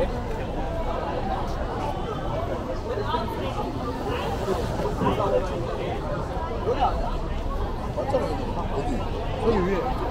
어디? 저기 위에.